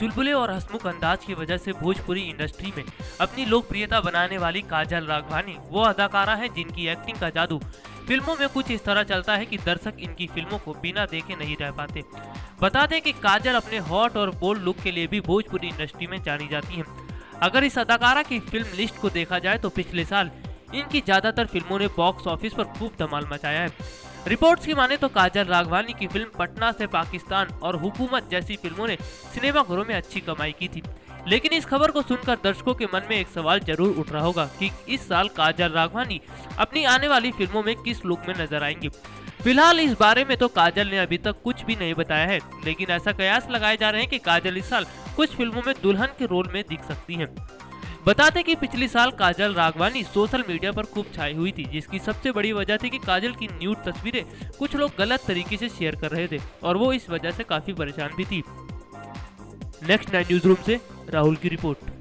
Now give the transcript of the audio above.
चुलबुले और हसमुख अंदाज की वजह से भोजपुरी इंडस्ट्री में अपनी लोकप्रियता बनाने वाली काजल राघवानी, वो अदाकारा है जिनकी एक्टिंग का जादू। फ़िल्मों में कुछ इस तरह चलता है कि दर्शक इनकी फ़िल्मों को बिना देखे नहीं रह पाते। बता दें कि काजल अपने हॉट और बोल्ड लुक के लिए भी भोजपुरी इंडस्ट्री में जानी जाती हैं। अगर इस अदाकारा की फ़िल्म लिस्ट को देखा जाए तो पिछले साल इनकी ज़्यादातर फ़िल्मों ने बॉक्स ऑफ़िस पर खूब धमाल मचाया है। रिपोर्ट्स की माने तो काजल राघवानी की फ़िल्म पटना से पाकिस्तान और हुकूमत जैसी फ़िल्मों ने सिनेमा घरों में अच्छी कमाई की थी। लेकिन इस खबर को सुनकर दर्शकों के मन में एक सवाल ज़रूर उठ रहा होगा कि इस साल काजल राघवानी अपनी आने वाली फ़िल्मों में किस लुक में नज़र आएँगी? फ़िलहाल इस बारे में तो काजल ने अभी तक कुछ भी नहीं बताया है, लेकिन ऐसा कयास लगाए जा रहे हैं कि काजल इस साल कुछ फ़िल्मों में दुल्हन के रोल में दिख सकती हैं। बता दें कि पिछले साल काजल रागवानी सोशल मीडिया पर खूब छाई हुई थी, जिसकी सबसे बड़ी वजह थी कि काजल की न्यूट तस्वीरें कुछ लोग गलत तरीके से शेयर कर रहे थे और वो इस वजह से काफ़ी परेशान भी थी। नेक्स्ट नाइन न्यूज़ रूम से राहुल की रिपोर्ट।